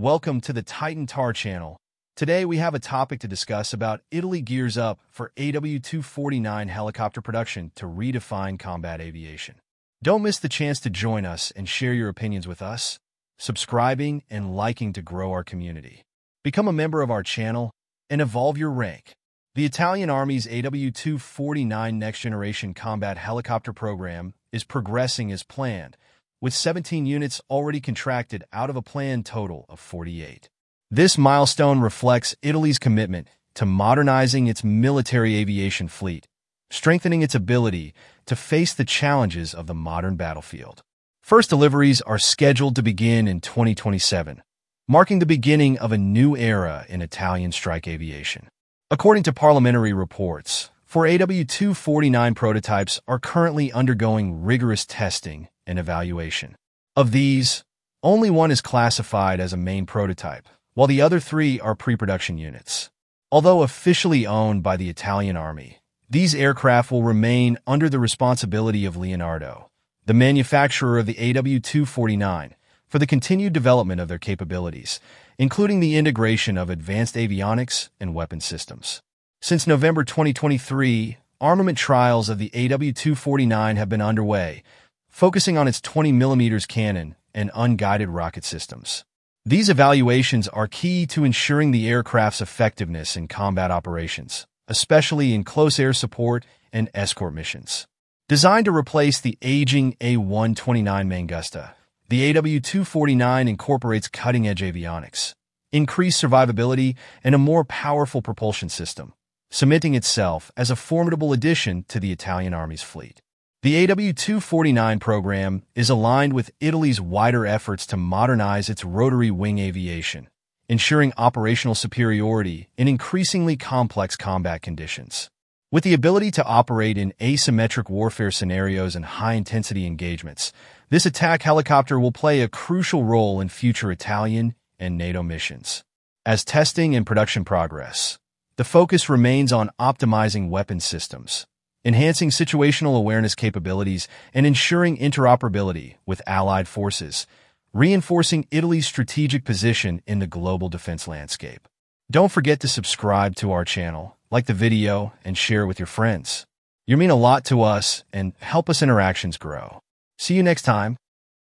Welcome to the Titan Tar channel. Today we have a topic to discuss about Italy gears up for AW249 helicopter production to redefine combat aviation. Don't miss the chance to join us and share your opinions with us, subscribing and liking to grow our community. Become a member of our channel and evolve your rank. The Italian Army's AW249 Next Generation Combat Helicopter Program is progressing as planned, with 17 units already contracted out of a planned total of 48. This milestone reflects Italy's commitment to modernizing its military aviation fleet, strengthening its ability to face the challenges of the modern battlefield. First deliveries are scheduled to begin in 2027, marking the beginning of a new era in Italian strike aviation. According to parliamentary reports, four AW249 prototypes are currently undergoing rigorous testing and evaluation. Of these, only one is classified as a main prototype, while the other three are pre-production units. Although officially owned by the Italian Army, these aircraft will remain under the responsibility of Leonardo, the manufacturer of the AW249, for the continued development of their capabilities, including the integration of advanced avionics and weapon systems. Since November 2023, armament trials of the AW249 have been underway, focusing on its 20mm cannon and unguided rocket systems. These evaluations are key to ensuring the aircraft's effectiveness in combat operations, especially in close air support and escort missions. Designed to replace the aging A129 Mangusta, the AW249 incorporates cutting-edge avionics, increased survivability, and a more powerful propulsion system, cementing itself as a formidable addition to the Italian Army's fleet. The AW249 program is aligned with Italy's wider efforts to modernize its rotary wing aviation, ensuring operational superiority in increasingly complex combat conditions. With the ability to operate in asymmetric warfare scenarios and high-intensity engagements, this attack helicopter will play a crucial role in future Italian and NATO missions. As testing and production progress, the focus remains on optimizing weapon systems, enhancing situational awareness capabilities, and ensuring interoperability with allied forces, reinforcing Italy's strategic position in the global defense landscape. Don't forget to subscribe to our channel like the video, and share with your friends. You mean a lot to us and help us interactions grow. See you next time.